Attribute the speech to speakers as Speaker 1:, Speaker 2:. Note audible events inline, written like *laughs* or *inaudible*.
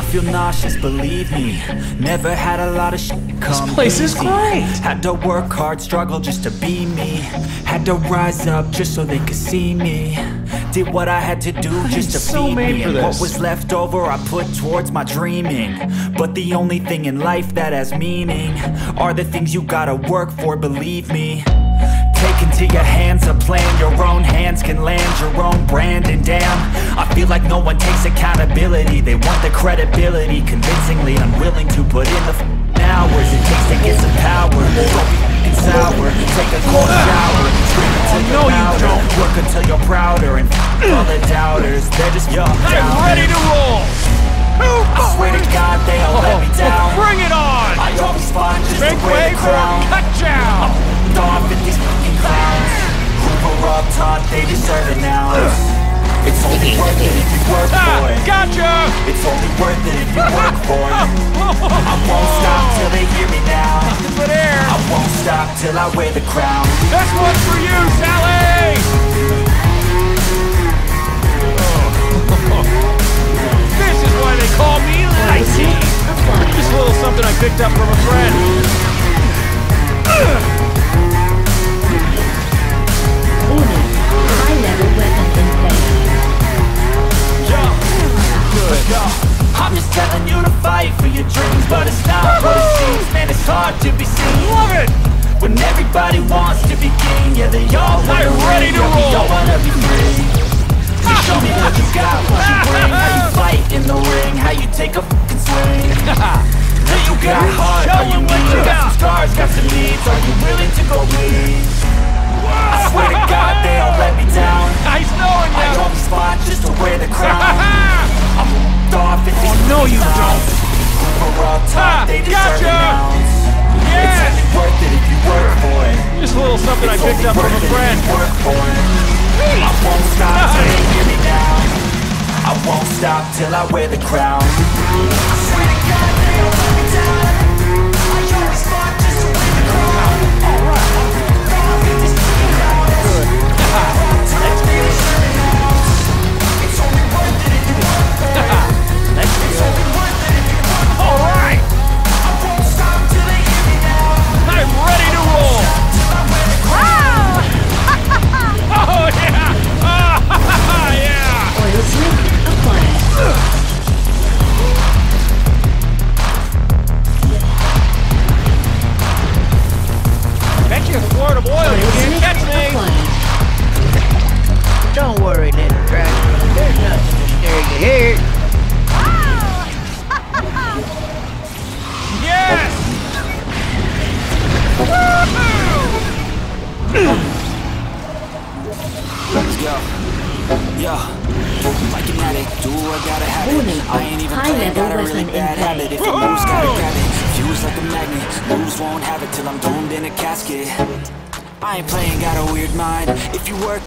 Speaker 1: I feel nauseous, believe me. Never had a lot of shit come
Speaker 2: This place is great.
Speaker 1: Had to work hard, struggle just to be me. Had to rise up just so they could see me. Did what I had to do just to
Speaker 2: so
Speaker 1: feed
Speaker 2: made
Speaker 1: me.
Speaker 2: for
Speaker 1: And what was left over I put towards my dreaming. But the only thing in life that has meaning Are the things you gotta work for, believe me. Take into your hands a plan Your own hands can land your own brand And I feel like no one takes accountability. They want the credibility. Convincingly unwilling to put in the hours It takes to get some power. Don't be sour. Take a cold shower. Scream until you're
Speaker 2: you
Speaker 1: louder.
Speaker 2: don't.
Speaker 1: Work until you're prouder. And all the doubters They're just young
Speaker 2: I'm ready to roll!
Speaker 1: Only worth it if you work for
Speaker 2: Ah,
Speaker 1: it
Speaker 2: gotcha!
Speaker 1: It's only worth it if you work for it *laughs* I won't stop till they hear me now
Speaker 2: Nothing but air!
Speaker 1: I won't stop till I wear the crown
Speaker 2: This one's for you, Sally! *laughs* this is why they call me Lighty! Just a little something I picked up from a friend.
Speaker 1: Yo I'm just telling you to fight for your dreams But it's not what it seems Man, it's hard to be seen
Speaker 2: Love it!
Speaker 1: When everybody wants to be king Yeah, they all wanna
Speaker 2: ready to
Speaker 1: we
Speaker 2: roll.
Speaker 1: all wanna be free So show me what you got, what you bring How you *laughs* fight in the ring How you take a fucking swing *laughs* Do you got heart? Are you weak?
Speaker 2: you
Speaker 1: Got some scars, got some needs Are you willing to go bleed? I swear to God, they all let me down
Speaker 2: a little something I picked up from a friend.
Speaker 1: I won't stop till me now I won't stop till I wear the crown I swear to God, they all let me down I always fought like an addict, do I gotta have it. I ain't even playing,
Speaker 3: level
Speaker 1: got a really
Speaker 3: weapon in
Speaker 1: bad habit. If it moves, gotta *laughs* grab it. Fuse like a magnet, lose won't have it till I'm doomed in a casket. I ain't playing, got a weird mind. If you work.